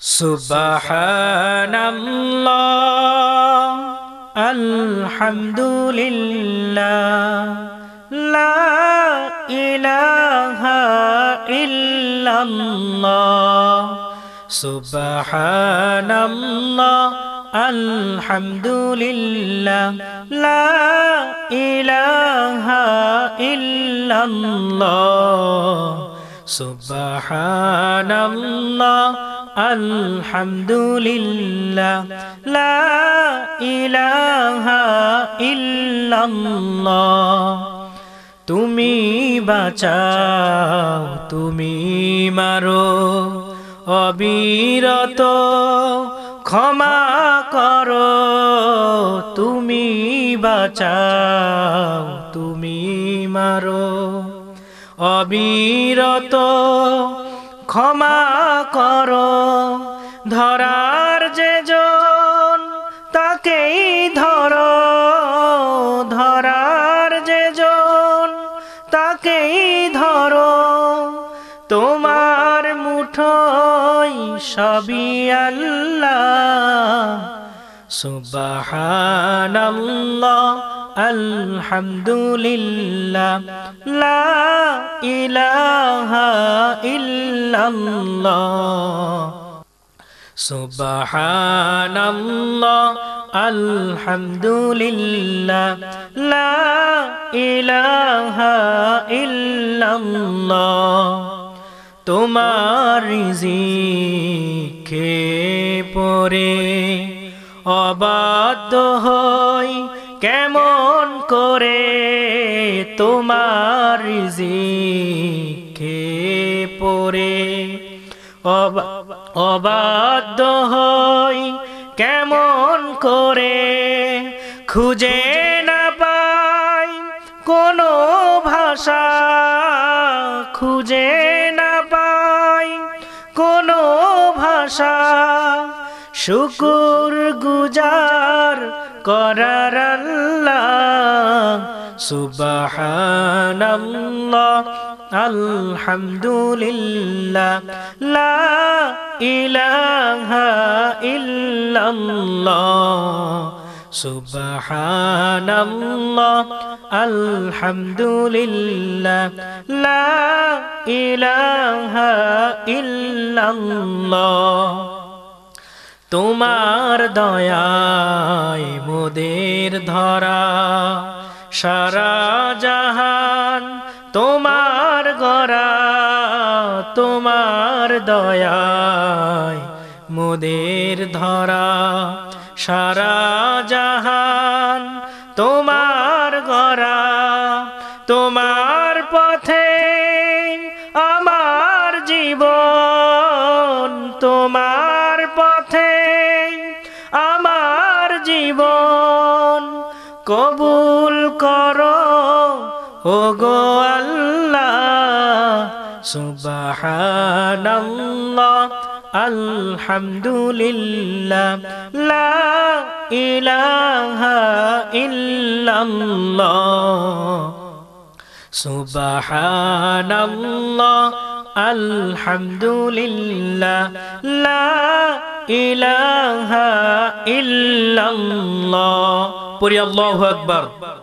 সুবহানাল্লাহ আলহামদুলিল্লাহ লা ইলাহা ইল্লাল্লাহ সুবহানাল্লাহ আলহামদুলিল্লাহ লা ইলাহা ইল্লাল্লাহ সুবহানাল্লাহ, আলহামদুলিল্লাহ, লা ইলাহা ইল্লাল্লাহ। তুমি বাঁচাও, তুমি মারো, অবিরত ক্ষমা করো। তুমি বাঁচাও, তুমি মারো। অবিরত ক্ষমা করো, ধরার যে জন তাকেই ধরো, ধরার যে জন তাকেই ধরো। তোমার মুঠোই সবই আল্লাহ, সুবহানাল্লাহ। আলহামদুলিল্লাহ লা ইলাহা আলহামদুলিল্লাহ লা ইলাহা রিজিকে পরে অবাধ্য হই কেমন করে তোমার রিজিকে পরে অবাধ্য হই কেমন করে খুঁজে না পাই কোনো ভাষা। খুঁজে না পাই কোনো ভাষা। শুকুর গুজার করার আল্লাহ আলহামদুলিল্লাহ লা ইলাহা আলহামদুলিল্লাহ লা ইলাহা তোমার দয়ায় মোদের ধরা। সারা জাহান তোমার গড়া, তোমার দয়ায় মোদের ধরা। সারা জাহান তোমার গড়া, তোমার পথে জীবন কবুল করো। গো আল্লাহ আলহামদুলিল্লাহ লা ইলাহা ইল্লাল্লাহ আলহামদুলিল্লাহ ইলাহা ইল্লাল্লাহ। পড়ি আল্লাহু আকবার।